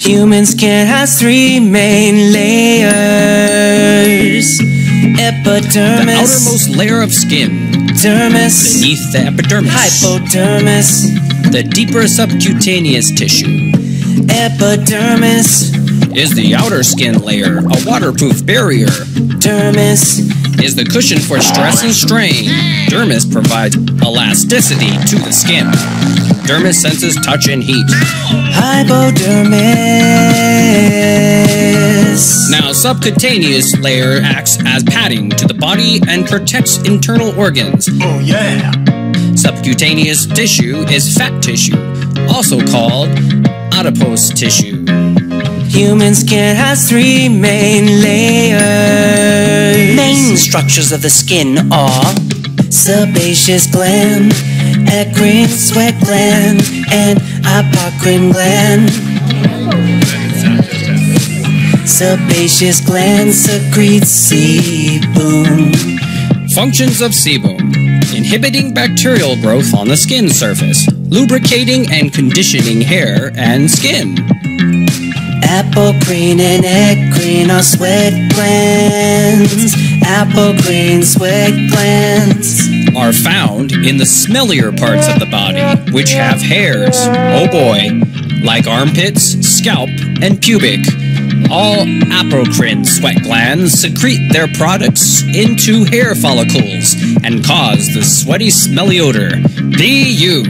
Human skin has three main layers. Epidermis. The outermost layer of skin. Dermis. Beneath the epidermis. Hypodermis. The deeper subcutaneous tissue. Epidermis. Is the outer skin layer a waterproof barrier? Dermis. Is the cushion for stress and strain. Dermis provides elasticity to the skin. Dermis senses touch and heat. Hypodermis. Now, subcutaneous layer acts as padding to the body and protects internal organs. Oh, yeah. Subcutaneous tissue is fat tissue, also called adipose tissue. Human skin has three main layers. Structures of the skin are sebaceous gland, eccrine sweat gland, and apocrine gland. Sebaceous gland secretes sebum. Functions of sebum inhibiting bacterial growth on the skin surface, lubricating and conditioning hair and skin. Apocrine and eccrine are sweat glands. Apocrine sweat glands are found in the smellier parts of the body, which have hairs. Oh boy, like armpits, scalp, and pubic. All apocrine sweat glands secrete their products into hair follicles and cause the sweaty, smelly odor. Be you.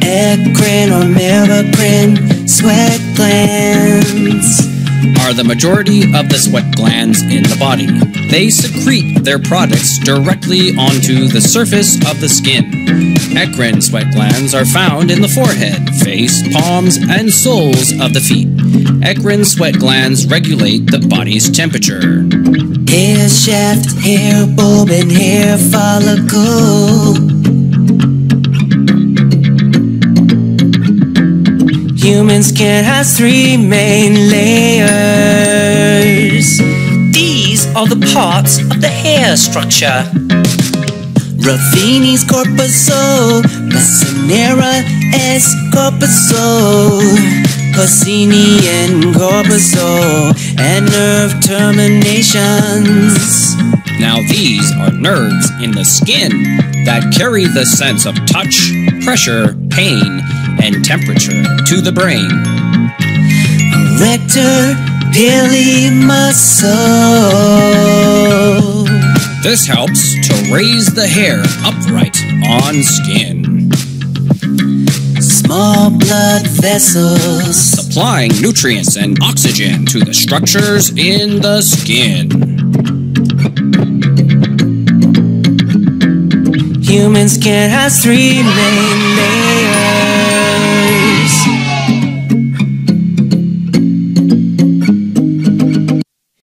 Eccrine or merocrine sweat glands are the majority of the sweat glands in the body. They secrete their products directly onto the surface of the skin. Eccrine sweat glands are found in the forehead, face, palms, and soles of the feet. Eccrine sweat glands regulate the body's temperature. Hair shaft, hair bulb, and hair follicle. Human skin has three main layers. These are the parts of the hair structure. Ruffini's corpuscle, Messinera es corpuscle, Pacinian corpuscle, and nerve terminations. Now, these are nerves in the skin that carry the sense of touch, pressure, pain, and temperature to the brain. Erector pili muscle. This helps to raise the hair upright on skin. Small blood vessels. Supplying nutrients and oxygen to the structures in the skin. Human skin has three main layers.